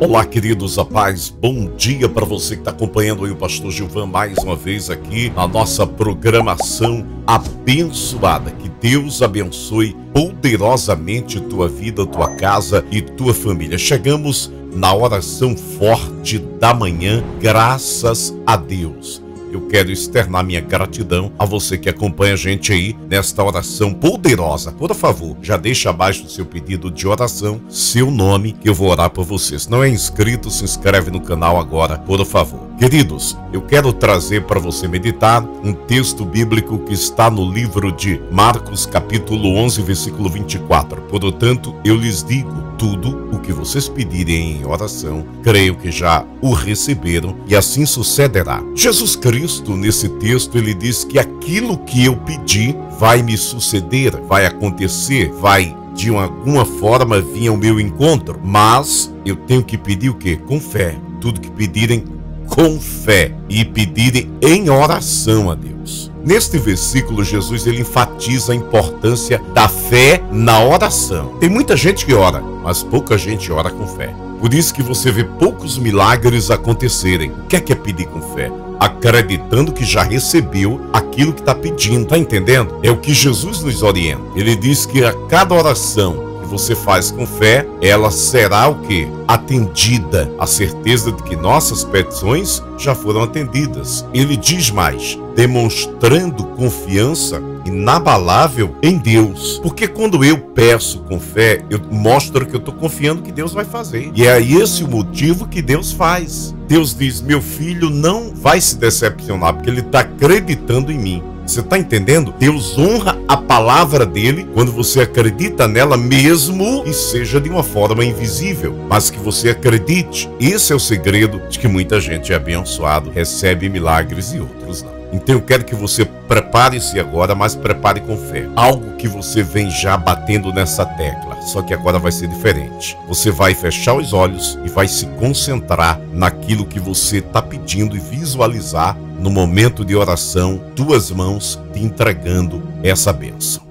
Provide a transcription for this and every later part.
Olá, queridos, a paz, bom dia para você que está acompanhando aí o Pastor Gilvan mais uma vez aqui na nossa programação abençoada. Que Deus abençoe poderosamente tua vida, tua casa e tua família. Chegamos na oração forte da manhã, graças a Deus eu quero externar minha gratidão a você que acompanha a gente aí nesta oração poderosa. Por favor, já deixa abaixo do seu pedido de oração, seu nome, que eu vou orar por você. Se não é inscrito, se inscreve no canal agora, por favor. Queridos, eu quero trazer para você meditar um texto bíblico que está no livro de Marcos, capítulo 11, versículo 24. Portanto, eu lhes digo: tudo o que vocês pedirem em oração, creio que já o receberam e assim sucederá. Jesus Cristo, nesse texto, ele diz que aquilo que eu pedi vai me suceder, vai acontecer, vai de alguma forma vir ao meu encontro, mas eu tenho que pedir o quê? Com fé. Tudo que pedirem com fé e pedirem em oração a Deus. Neste versículo, Jesus ele enfatiza a importância da fé na oração. Tem muita gente que ora, mas pouca gente ora com fé. Por isso que você vê poucos milagres acontecerem. O que é que é pedir com fé? Acreditando que já recebeu aquilo que está pedindo, tá entendendo? É o que Jesus nos orienta. Ele diz que a cada oração você faz com fé, ela será o que? Atendida. A certeza de que nossas petições já foram atendidas. Ele diz mais, demonstrando confiança inabalável em Deus. Porque quando eu peço com fé, eu mostro que eu estou confiando que Deus vai fazer. E é esse o motivo que Deus faz. Deus diz: meu filho não vai se decepcionar, porque ele está acreditando em mim. Você está entendendo? Deus honra a palavra dele quando você acredita nela, mesmo que seja de uma forma invisível, mas que você acredite. Esse é o segredo de que muita gente é abençoado, recebe milagres e outros não. Então eu quero que você prepare-se agora, mas prepare com fé. Algo que você vem já batendo nessa tecla, só que agora vai ser diferente. Você vai fechar os olhos e vai se concentrar naquilo que você está pedindo e visualizar no momento de oração, duas mãos te entregando essa bênção.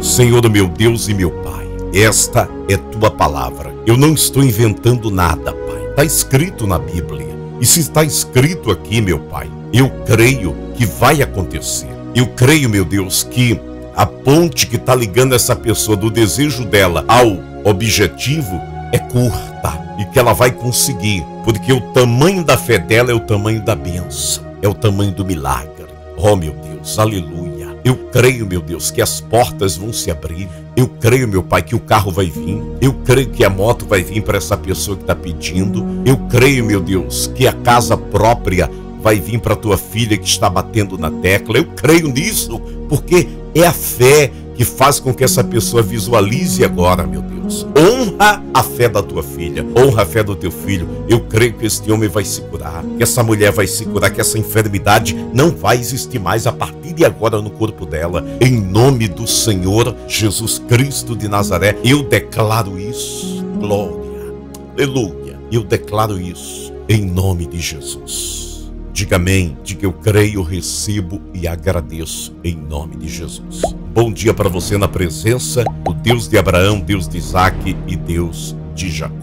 Senhor meu Deus e meu Pai, esta é tua palavra. Eu não estou inventando nada, Pai. Está escrito na Bíblia. E se está escrito aqui, meu Pai, eu creio que vai acontecer. Eu creio, meu Deus, que a ponte que está ligando essa pessoa do desejo dela ao objetivo é curta e que ela vai conseguir, porque o tamanho da fé dela é o tamanho da benção, é o tamanho do milagre. Oh, meu Deus, aleluia. Eu creio, meu Deus, que as portas vão se abrir. Eu creio, meu Pai, que o carro vai vir. Eu creio que a moto vai vir para essa pessoa que está pedindo. Eu creio, meu Deus, que a casa própria vai vir para tua filha que está batendo na tecla. Eu creio nisso, porque é a fé que faz com que essa pessoa visualize agora, meu Deus. Honra a fé da tua filha, honra a fé do teu filho. Eu creio que este homem vai se curar, que essa mulher vai se curar, que essa enfermidade não vai existir mais a partir de agora no corpo dela. Em nome do Senhor Jesus Cristo de Nazaré, eu declaro isso. Glória, aleluia. Eu declaro isso em nome de Jesus. Diga amém, diga eu creio, recebo e agradeço em nome de Jesus. Bom dia para você na presença do Deus de Abraão, Deus de Isaac e Deus de Jacó.